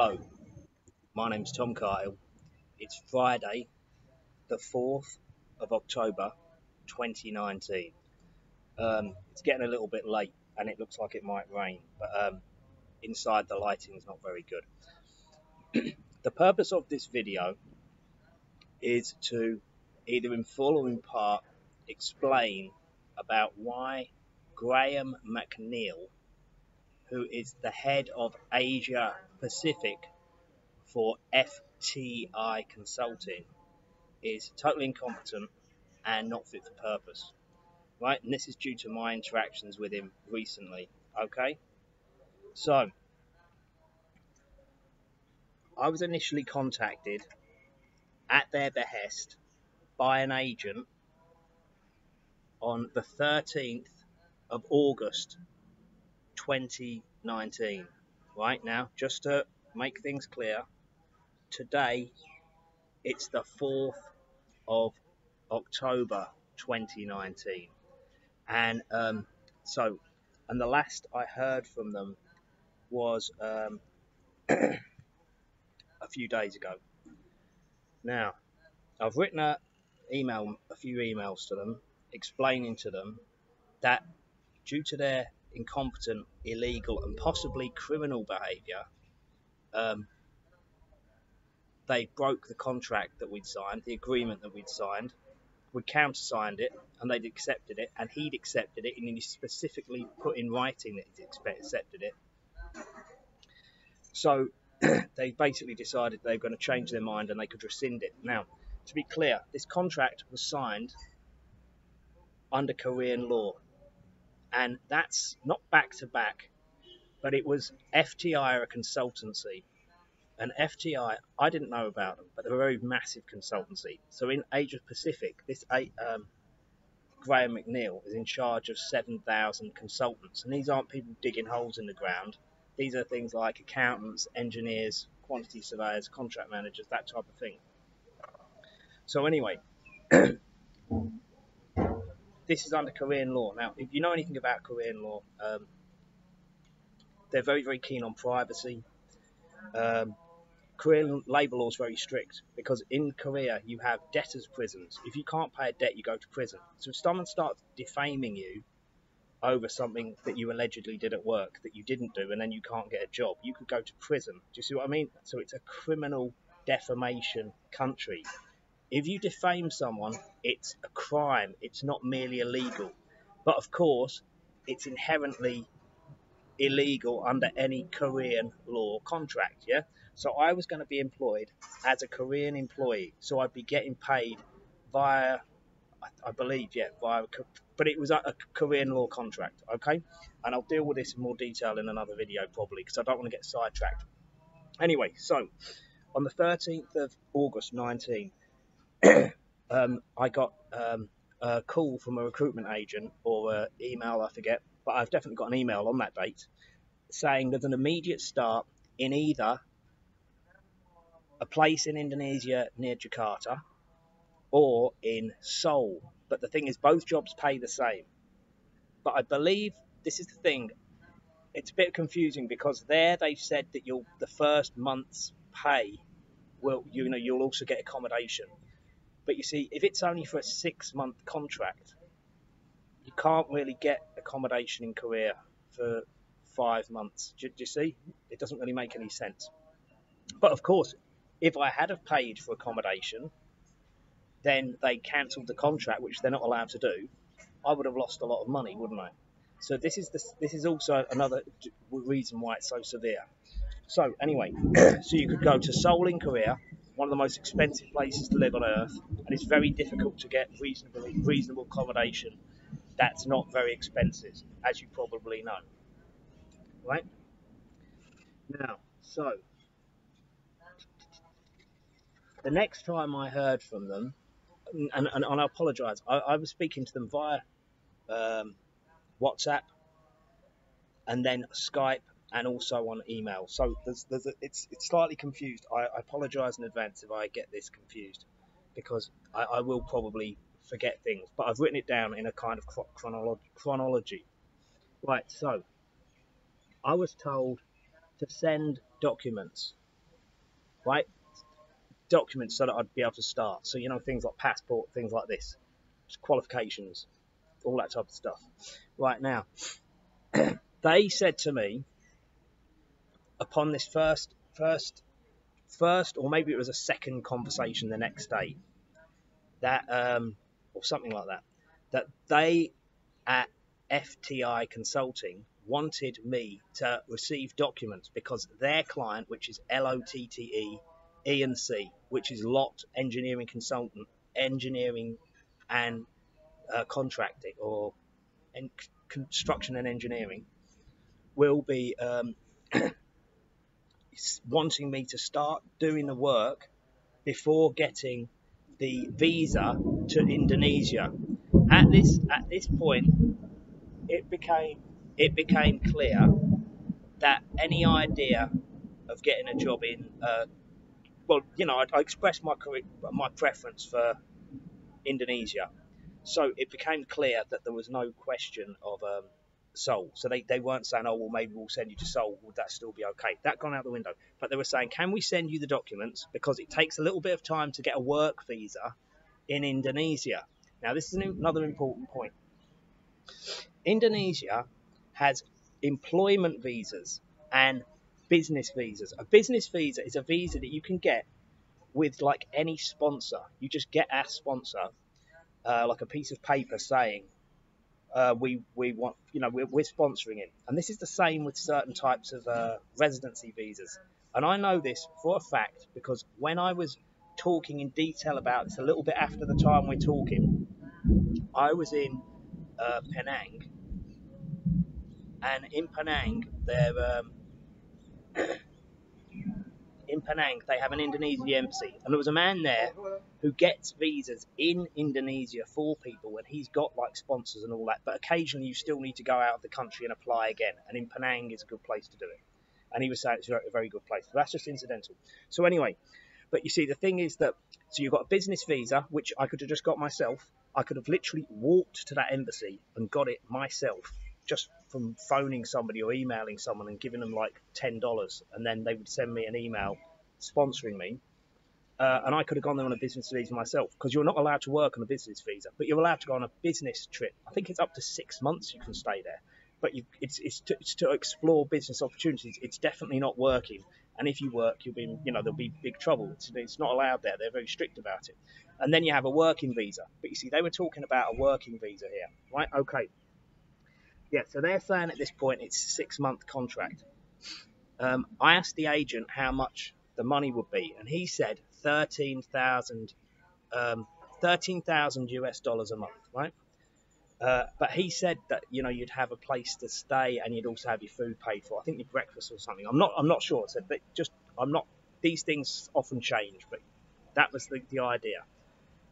Hello, my name's Tom Cahill. It's Friday, the 4th of October 2019. Um, it's getting a little bit late and it looks like it might rain, but um, inside the lighting is not very good. the purpose of this video is to either in full or in part explain about why Graham McNeil, who is the head of Asia Pacific for FTI Consulting, is totally incompetent and not fit for purpose. Right, and this is due to my interactions with him recently. Okay, so I was initially contacted at their behest by an agent on the 13th of August 2019. Right now, just to make things clear, today it's the 4th of October 2019. And um, so, and the last I heard from them was um, a few days ago. Now, I've written a email, a few emails to them, explaining to them that due to their incompetent, illegal, and possibly criminal behaviour, um, they broke the contract that we'd signed, the agreement that we'd signed. We countersigned it, and they'd accepted it, and he'd accepted it, and he specifically put in writing that he'd accepted it. So they basically decided they were going to change their mind and they could rescind it. Now, to be clear, this contract was signed under Korean law, and that's not back to back, but it was FTI a consultancy. And FTI, I didn't know about them, but they're a very massive consultancy. So in Asia Pacific, this um, Graham McNeil is in charge of 7,000 consultants, and these aren't people digging holes in the ground. These are things like accountants, engineers, quantity surveyors, contract managers, that type of thing. So anyway, this is under Korean law. Now, if you know anything about Korean law, um, they're very, very keen on privacy. Um, Korean labour law is very strict because in Korea you have debtors' prisons. If you can't pay a debt, you go to prison. So if someone starts defaming you over something that you allegedly did at work that you didn't do and then you can't get a job, you could go to prison. Do you see what I mean? So it's a criminal defamation country. If you defame someone, it's a crime. It's not merely illegal. But of course, it's inherently illegal under any Korean law contract, yeah? So I was going to be employed as a Korean employee. So I'd be getting paid via, I, believe, yeah, via, but it was a, a Korean law contract, okay? And I'll deal with this in more detail in another video probably because I don't want to get sidetracked. Anyway, so on the 13th of August 19, um, I got um, a call from a recruitment agent or an email, I forget, but I've definitely got an email on that date saying there's an immediate start in either a place in Indonesia near Jakarta or in Seoul. But the thing is, both jobs pay the same. But I believe this is the thing. It's a bit confusing because there they've said that you'll the first month's pay will you know you'll also get accommodation. But you see, if it's only for a six month contract, you can't really get accommodation in Korea for five months. Do, do you see? It doesn't really make any sense. But of course, if I had have paid for accommodation, then they cancelled the contract, which they're not allowed to do. I would have lost a lot of money, wouldn't I? So this is the, this is also another reason why it's so severe. So anyway, so you could go to Seoul in Korea, one of the most expensive places to live on earth, and it's very difficult to get reasonable reasonable accommodation that's not very expensive, as you probably know. Right? Now, so the next time I heard from them, and, and, and I apologise, I, I, was speaking to them via um, WhatsApp and then Skype and also on email. So there's, there's a, it's it's slightly confused. I, I apologise in advance if I get this confused, because I, I, will probably forget things. But I've written it down in a kind of chronolo- chronology. Right. So I was told to send documents right? Documents so that I'd be able to start. So, you know, things like passport, things like this, qualifications, all that type of stuff. Right now, they said to me, upon this first, first, first, or maybe it was a second conversation the next day, that, um, or something like that, that they at FTI Consulting wanted me to receive documents because their client, which is LOTTE E and C, which is Lot Engineering Consultant, Engineering and uh, Contracting or en- Construction and Engineering, will be um, wanting me to start doing the work before getting the visa to Indonesia. At this at this point, it became it became clear that any idea of getting a job in, uh, well, you know, I, I expressed my my preference for Indonesia, so it became clear that there was no question of um, Seoul. So they, they weren't saying, oh, well, maybe we'll send you to Seoul. Would that still be okay? That gone out the window. But they were saying, can we send you the documents because it takes a little bit of time to get a work visa in Indonesia. Now, this is another important point. Indonesia has employment visas and business visas. A business visa is a visa that you can get with like any sponsor. You just get a sponsor, uh, like a piece of paper saying, uh, we we want you know we're, we're, sponsoring it, and this is the same with certain types of uh, residency visas. And I know this for a fact because when I was talking in detail about this a little bit after the time we're talking, I was in uh, Penang and in Penang, there um, Penang they have an Indonesian embassy, and there was a man there who gets visas in Indonesia for people, and he's got like sponsors and all that. But occasionally, you still need to go out of the country and apply again, and in Penang is a good place to do it. And he was saying it's a very good place. But that's just incidental. So anyway, but you see, the thing is that so you've got a business visa, which I could have just got myself. I could have literally walked to that embassy and got it myself just from phoning somebody or emailing someone and giving them like ten dollars, and then they would send me an email sponsoring me, uh, and I could have gone there on a business visa myself because you're not allowed to work on a business visa, but you're allowed to go on a business trip. I think it's up to six months you can stay there, but you, it's it's to, it's to explore business opportunities. It's definitely not working, and if you work, you'll be you know there'll be big trouble. It's, it's not allowed there. They're very strict about it. And then you have a working visa. But you see, they were talking about a working visa here, right? Okay, yeah, so they're saying at this point it's a six month contract. Um, I asked the agent how much the money would be, and he said 13,000 um, 13,000 US dollars a month, right? Uh, but he said that you know you'd have a place to stay and you'd also have your food paid for. I think your breakfast or something. I'm not I'm not sure. So but just I'm not. These things often change, but that was the, the idea,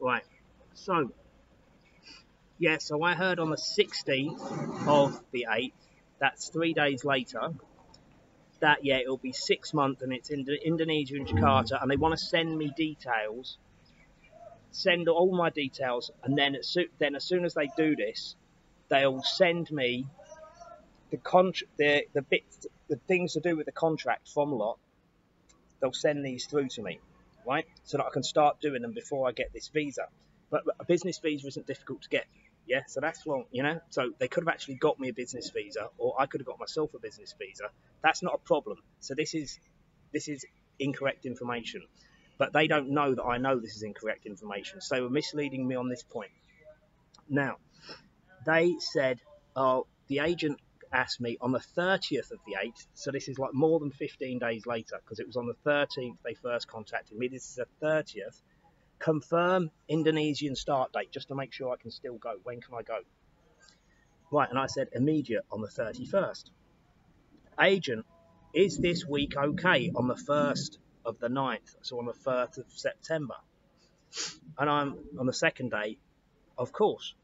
right? So yeah, so I heard on the 16th of the 8th, that's three days later, that yet. it'll be six months and it's in Indonesia and Jakarta, and they want to send me details, send all my details, and then as then as soon as they do this, they'll send me the contract, the the bits, the things to do with the contract from Lot. They'll send these through to me, right, so that I can start doing them before I get this visa. But a business visa isn't difficult to get. Yeah, so that's wrong, you know. So they could have actually got me a business visa, or I could have got myself a business visa. That's not a problem. So this is this is incorrect information, but they don't know that I know this is incorrect information. So they were misleading me on this point. Now, they said, oh, the agent asked me on the 30th of the 8th, so this is like more than 15 days later, because it was on the 13th they first contacted me. This is the 30th confirm Indonesian start date just to make sure I can still go. When can I go? Right, and I said immediate on the 31st. Agent, is this week okay on the 1st of the 9th, so on the 1st of September? And I'm on the second day, of course.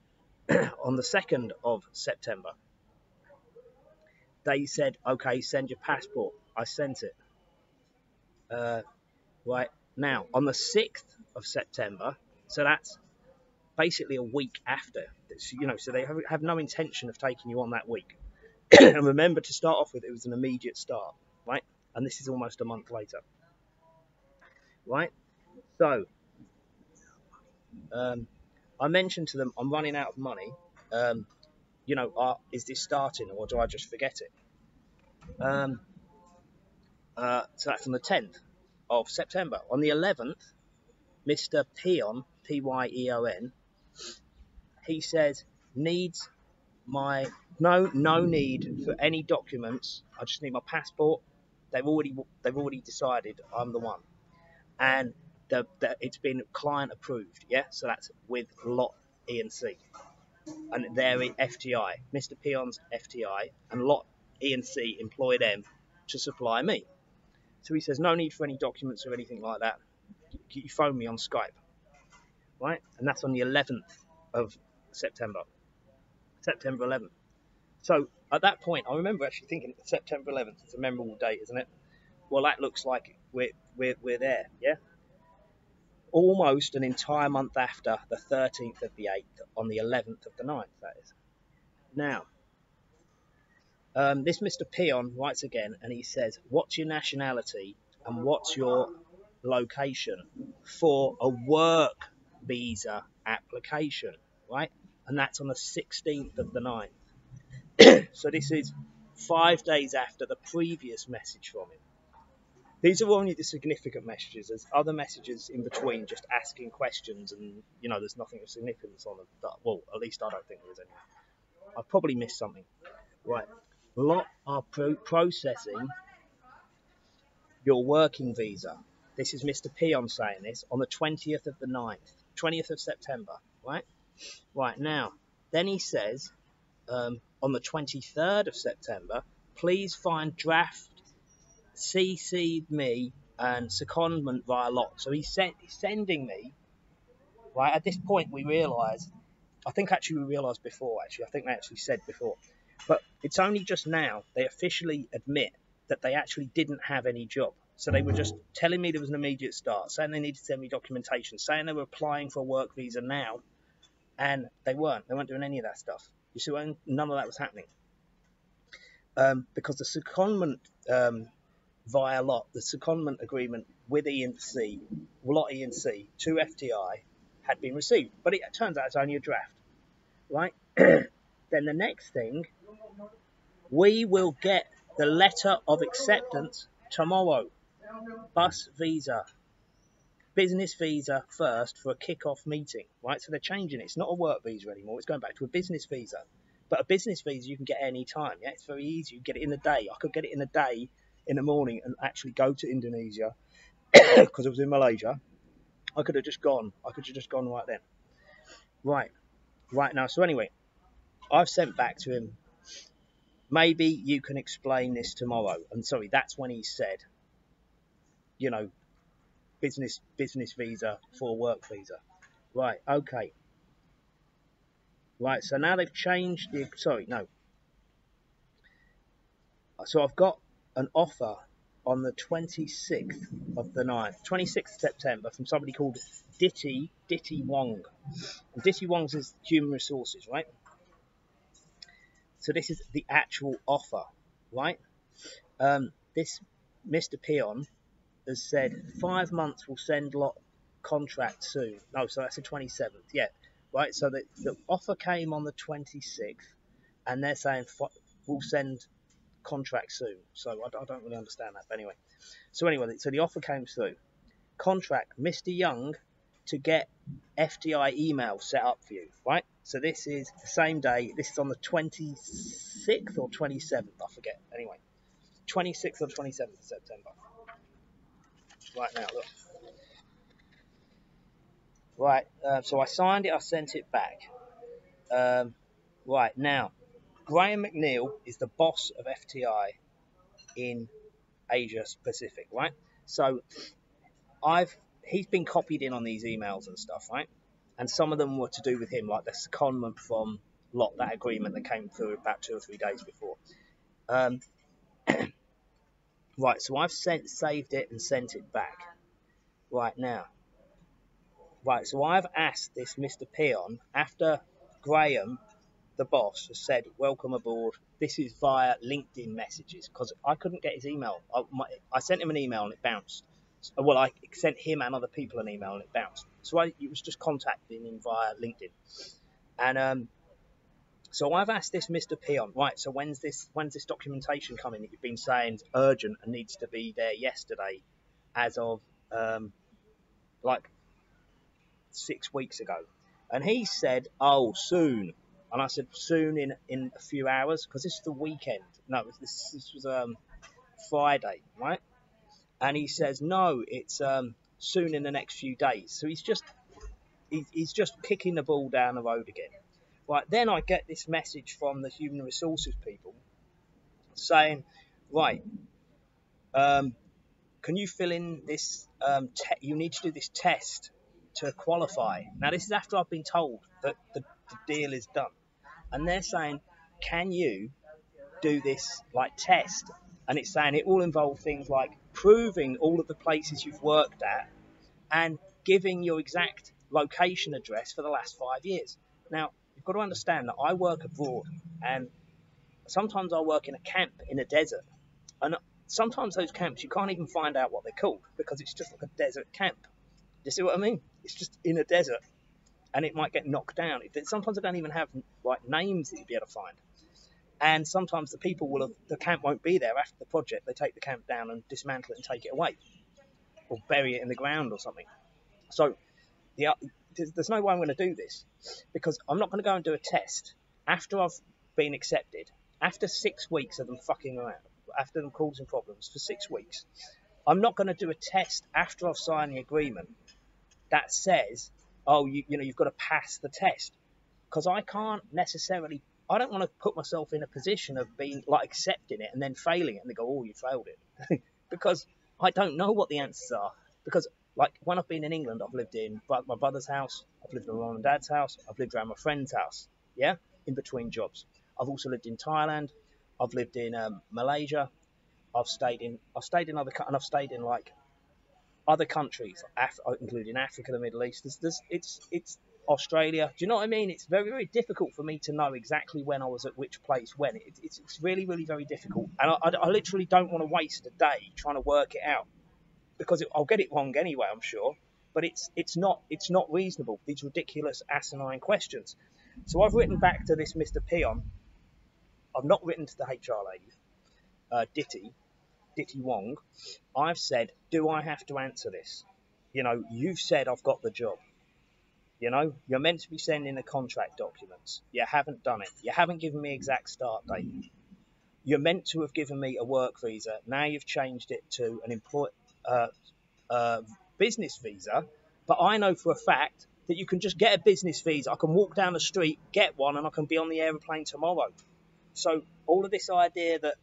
on the 2nd of September, they said, okay, send your passport. I sent it. Uh, right now, on the 6th of September. So that's basically a week after. You know, so they have, have no intention of taking you on that week. and remember to start off with, it was an immediate start, right? And this is almost a month later. right? So, um, I mentioned to them, I'm running out of money. Um, you know, uh, is this starting or do I just forget it? Um, uh, so that's on the 10th of September. On the 11th, Mr. Pyeon, P Y E O N, he says, needs my no no need for any documents. I just need my passport. They've already they've already decided I'm the one, and the, the, it's been client approved. Yeah, so that's with Lot E and C, and they're FTI. Mr. Pyeon's FTI, and Lot E and C employ them to supply me. So he says no need for any documents or anything like that. You phone me on Skype, right? And that's on the 11th of September. September 11th. So at that point, I remember actually thinking September 11th is a memorable date, isn't it? Well, that looks like we're, we're, we're there, yeah? Almost an entire month after the 13th of the 8th, on the 11th of the 9th, that is. Now, um, this Mr. Pyeon writes again and he says, What's your nationality and what's your location for a work visa application, right? and that's on the 16th of the 9th. so this is five days after the previous message from him. These are only the significant messages. There's other messages in between, just asking questions, and you know, there's nothing of significance on them. Well, at least I don't think there is any. I've probably missed something. Right, lot are pro- processing your working visa. This is Mr. Pyeon saying this on the 20th of the 9th, 20th of September, right? Right now, then he says um, on the 23rd of September, please find draft CC me and secondment via lot. So he's, sent, he's sending me, right, at this point we realise, I think actually we realised before, actually, I think they actually said before, but it's only just now they officially admit that they actually didn't have any job. So they were just telling me there was an immediate start, saying they needed to send me documentation, saying they were applying for a work visa now, and they weren't. They weren't doing any of that stuff. You see, none of that was happening um, because the secondment um, via lot, the secondment agreement with ENC, lot ENC to FTI had been received, but it turns out it's only a draft, right? then the next thing, we will get the letter of acceptance tomorrow. Bus visa business visa first for a kick-off meeting, right? So they're changing it. It's not a work visa anymore. It's going back to a business visa. But a business visa you can get any time. Yeah, it's very easy. You get it in the day. I could get it in the day, in the morning, and actually go to Indonesia because I was in Malaysia. I could have just gone. I could have just gone right then. Right, right now. So anyway, I've sent back to him. Maybe you can explain this tomorrow. And sorry, that's when he said, you know, business business visa for work visa. Right, okay. Right, so now they've changed the sorry, no. So I've got an offer on the 26th of the 9th, 26th September from somebody called Ditty, Ditty Wong. And Ditty Wong's is human resources, right? So this is the actual offer, right? Um, this Mr. Pyeon has said five months will send lot contract soon. No, so that's the 27th. Yeah, right. So the, the offer came on the 26th, and they're saying we'll send contract soon. So I, I don't really understand that. But anyway, so anyway, so the offer came through. Contract, Mr. Young, to get FTI email set up for you, right? So this is the same day. This is on the 26th or 27th, I forget. Anyway, 26th or 27th of September right now. Look. Right, uh, so I signed it, I sent it back. Um, right, now, Graham McNeil is the boss of FTI in Asia Pacific, right? So I've he's been copied in on these emails and stuff, right? And some of them were to do with him, like the secondment from Lot, that agreement that came through about two or three days before. Um, Right, so I've sent, saved it and sent it back. Right now. Right, so I've asked this Mr. Pyeon, after Graham, the boss, has said, welcome aboard, this is via LinkedIn messages, because I couldn't get his email. I, my, I, sent him an email and it bounced. Well, I sent him and other people an email and it bounced. So I it was just contacting him via LinkedIn. And um, so I've asked this Mr. Pyeon, right, so when's this when's this documentation coming that you've been saying is urgent and needs to be there yesterday as of um, like six weeks ago? And he said, oh, soon. And I said, soon in, in a few hours, because this is the weekend. No, this, this was um, Friday, right? And he says, no, it's um, soon in the next few days. So he's just he, he's just kicking the ball down the road again. Right, then I get this message from the human resources people saying, right, um, can you fill in this? Um, te- you need to do this test to qualify. Now, this is after I've been told that the, the deal is done, and they're saying, can you do this like test? And it's saying it will involve things like proving all of the places you've worked at and giving your exact location address for the last five years. Now, got to understand that I work abroad and sometimes I work in a camp in a desert. And sometimes those camps, you can't even find out what they're called because it's just like a desert camp. You see what I mean? It's just in a desert and it might get knocked down. Sometimes I don't even have like names that you'd be able to find. And sometimes the people will have, the camp won't be there after the project. They take the camp down and dismantle it and take it away or bury it in the ground or something. So the, there's no way I'm going to do this because I'm not going to go and do a test after I've been accepted, after six weeks of them fucking around, after them causing problems for six weeks. I'm not going to do a test after I've signed the agreement that says, oh, you, you know, you've got to pass the test because I can't necessarily. I don't want to put myself in a position of being like accepting it and then failing it and they go, oh, you failed it, because I don't know what the answers are. Because like when I've been in England, I've lived in my brother's house, I've lived in my mum and dad's house, I've lived around my friend's house, yeah, in between jobs. I've also lived in Thailand, I've lived in um, Malaysia, I've stayed in, I've stayed in other, and I've stayed in like other countries, Af- uh, including Africa, the Middle East. There's, there's, it's, it's Australia. Do you know what I mean? It's very, very difficult for me to know exactly when I was at which place when. It, it's, it's really, really very difficult, and I, I, I literally don't want to waste a day trying to work it out because it, I'll get it wrong anyway, I'm sure. But it's it's not it's not reasonable. These ridiculous asinine questions. So I've written back to this Mr. Pyeon. I've not written to the HR lady, uh, Ditty, Ditty Wong. I've said, do I have to answer this? You know, you've said I've got the job. You know, you're meant to be sending the contract documents. You haven't done it. You haven't given me exact start date. You're meant to have given me a work visa. Now you've changed it to an employ uh, business visa, but I know for a fact that you can just get a business visa. I can walk down the street, get one, and I can be on the aeroplane tomorrow. So all of this idea that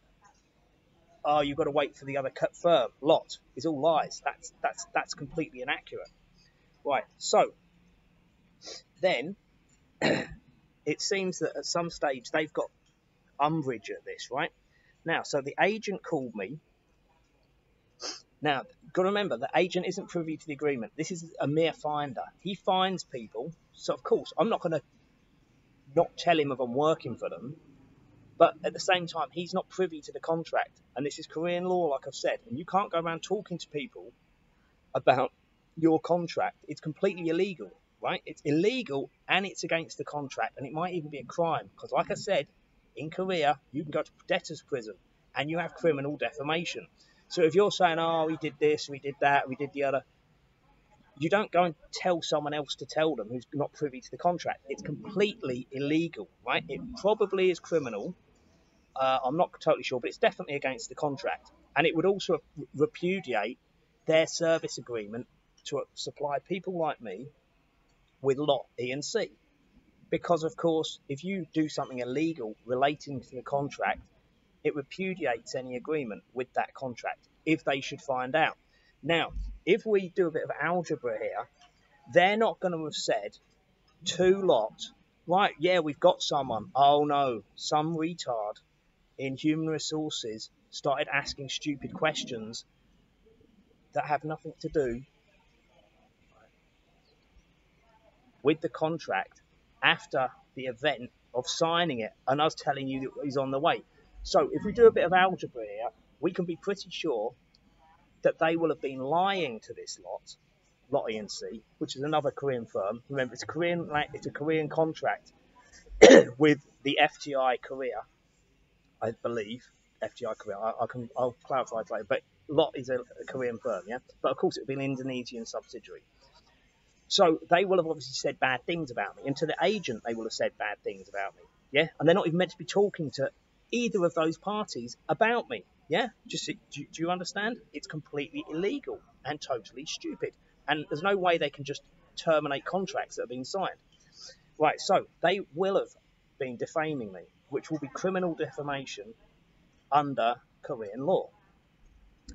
oh you've got to wait for the other cut firm lot is all lies. That's that's that's completely inaccurate. Right. So then it seems that at some stage they've got umbrage at this, right? Now, so the agent called me now, got to remember, the agent isn't privy to the agreement. This is a mere finder. He finds people. So, of course, I'm not going to not tell him if I'm working for them. But at the same time, he's not privy to the contract. And this is Korean law, like I've said. And you can't go around talking to people about your contract. It's completely illegal, right? It's illegal and it's against the contract. And it might even be a crime. Because, like I said, in Korea, you can go to debtor's prison and you have criminal defamation. So if you're saying, oh, we did this, we did that, we did the other, you don't go and tell someone else to tell them who's not privy to the contract. It's completely illegal, right? It probably is criminal. Uh, I'm not totally sure, but it's definitely against the contract. And it would also repudiate their service agreement to supply people like me with lot E and C. Because, of course, if you do something illegal relating to the contract, it repudiates any agreement with that contract if they should find out. Now, if we do a bit of algebra here, they're not going to have said two lot, right, yeah, we've got someone. Oh no, some retard in human resources started asking stupid questions that have nothing to do with the contract after the event of signing it and us telling you that he's on the way. So if we do a bit of algebra here, we can be pretty sure that they will have been lying to this lot, Lot ENC, which is another Korean firm. Remember, it's a Korean, it's a Korean contract with the FTI Korea, I believe. FTI Korea. I, I can I'll clarify it later, but Lot is a, a Korean firm, yeah. But of course, it would be an Indonesian subsidiary. So they will have obviously said bad things about me, and to the agent, they will have said bad things about me, yeah. And they're not even meant to be talking to either of those parties about me, yeah. Just do, do you understand? It's completely illegal and totally stupid, and there's no way they can just terminate contracts that have been signed. Right, so they will have been defaming me, which will be criminal defamation under Korean law.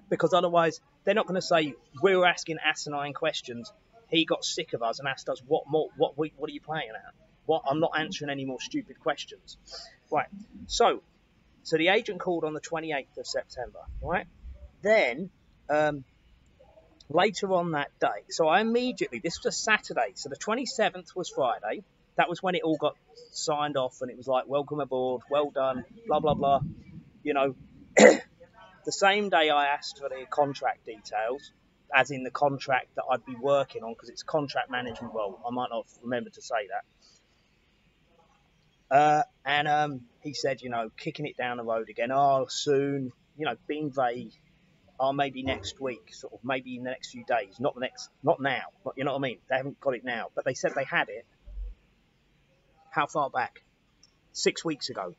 Because otherwise, they're not going to say, we were asking asinine questions. He got sick of us and asked us, what more, what, what are you playing at? What, I'm not answering any more stupid questions. Right, so, so the agent called on the 28th of September, right? Then, um, later on that day, so I immediately, this was a Saturday, so the 27th was Friday, that was when it all got signed off and it was like, welcome aboard, well done, blah, blah, blah. You know, the same day I asked for the contract details, as in the contract that I'd be working on, because it's contract management role. I might not remember to say that. Uh, and um, he said, you know, kicking it down the road again. Oh, soon, you know, being vague. Oh, maybe next week, sort of, maybe in the next few days, not the next, not now. But you know what I mean? They haven't got it now, but they said they had it. How far back? Six weeks ago.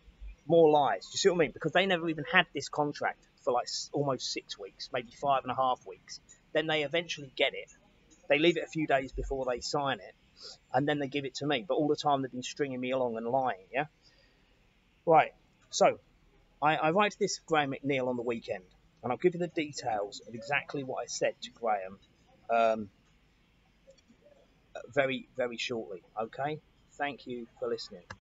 More lies. Do you see what I mean? Because they never even had this contract for like almost six weeks, maybe five and a half weeks. Then they eventually get it. They leave it a few days before they sign it, and then they give it to me. But all the time they've been stringing me along and lying. Yeah. Right. So I, I write to this Graham McNeil on the weekend, and I'll give you the details of exactly what I said to Graham. Um, very, very shortly. Okay. Thank you for listening.